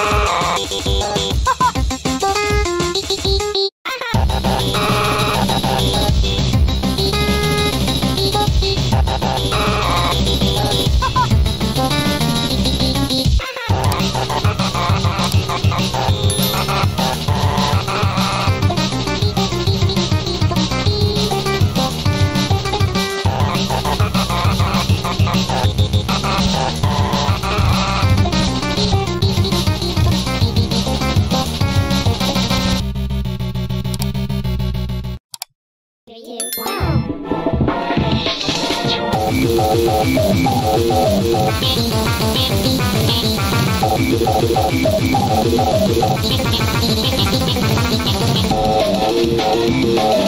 Oh, Three, two, one,